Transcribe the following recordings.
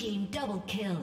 team double kill.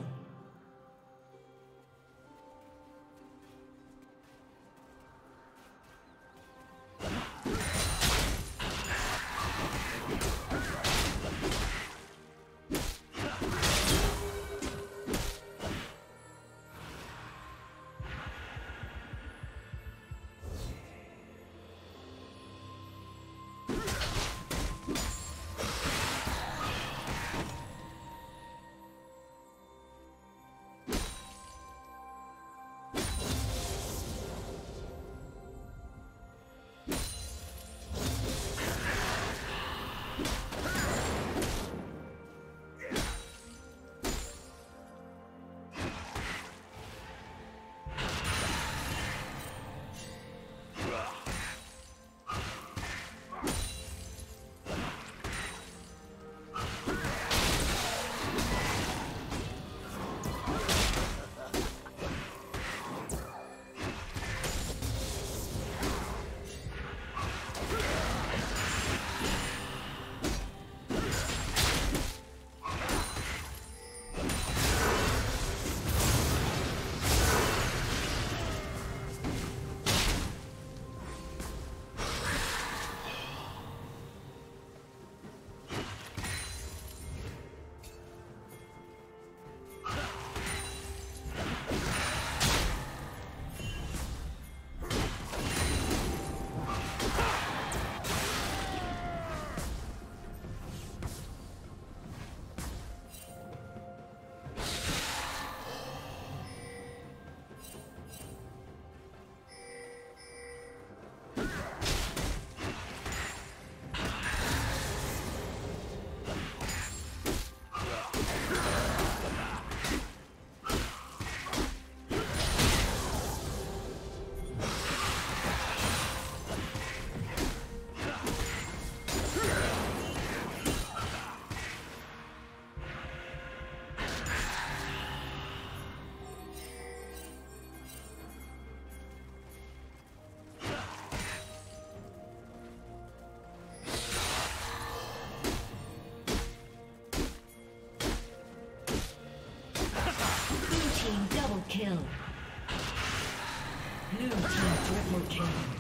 Triple kill.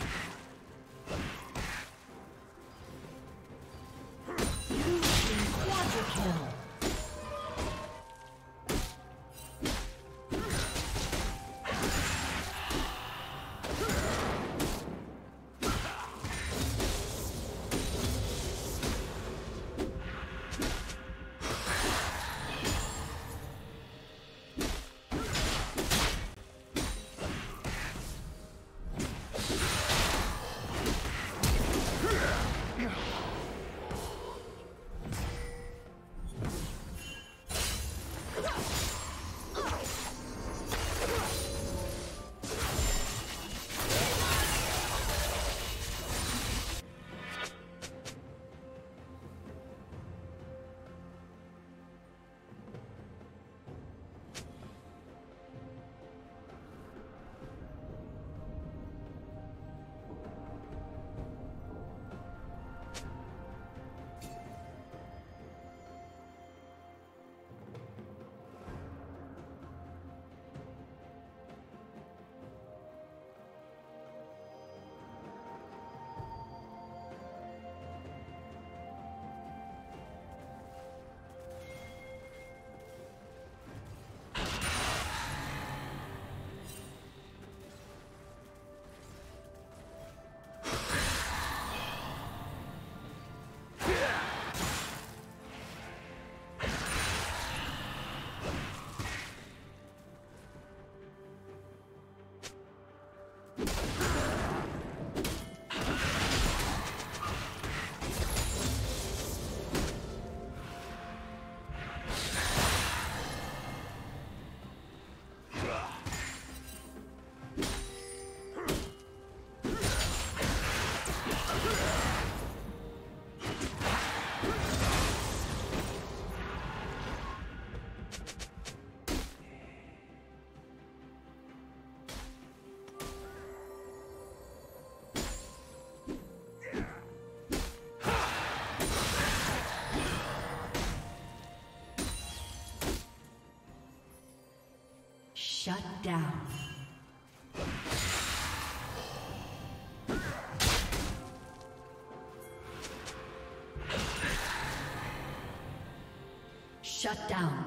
Shut down.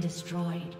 Destroyed.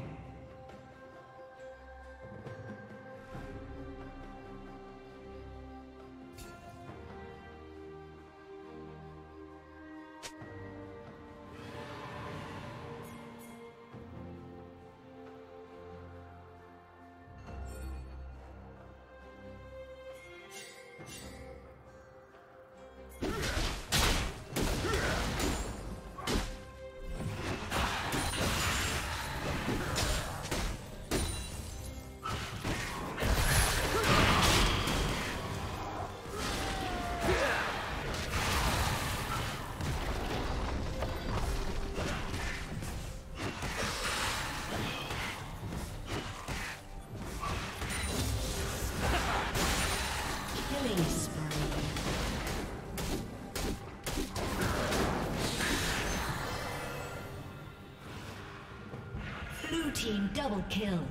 Double kill.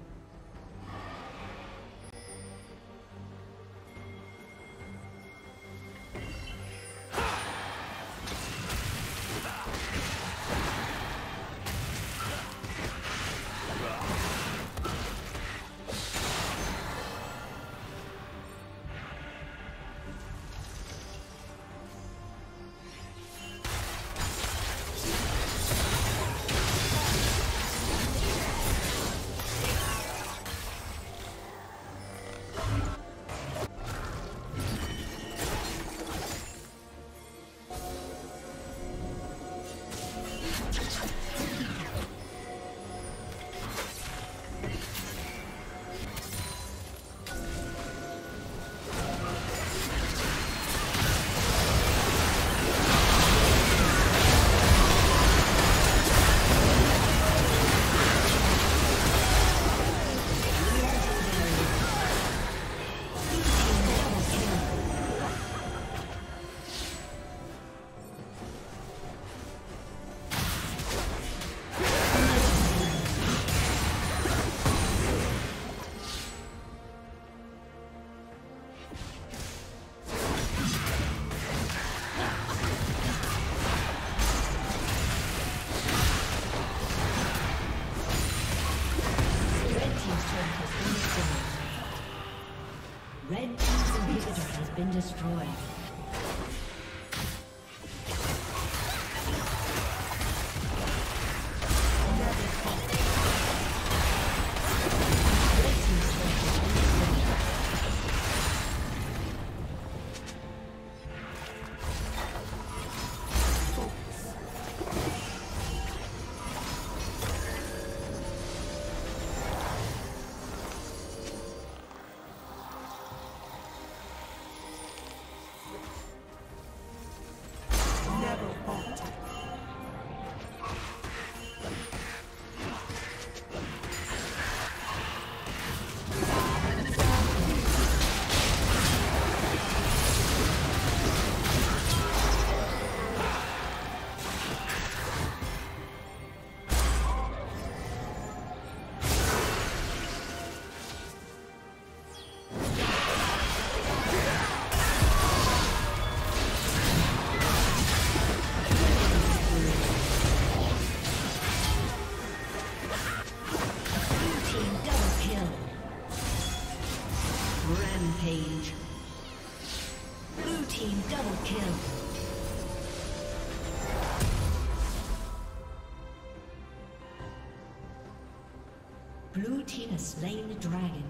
Slain the dragon.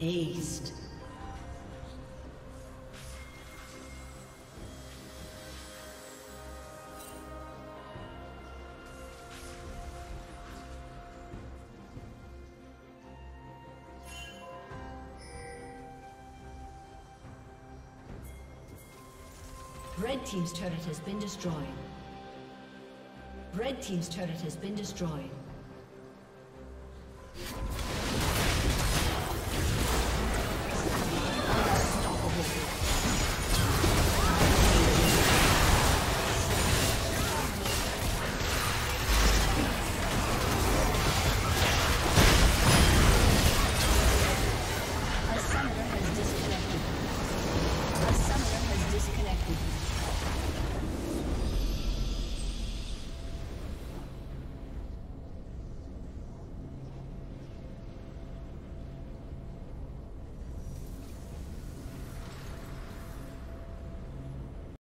Aced. Red Team's turret has been destroyed. Red Team's turret has been destroyed.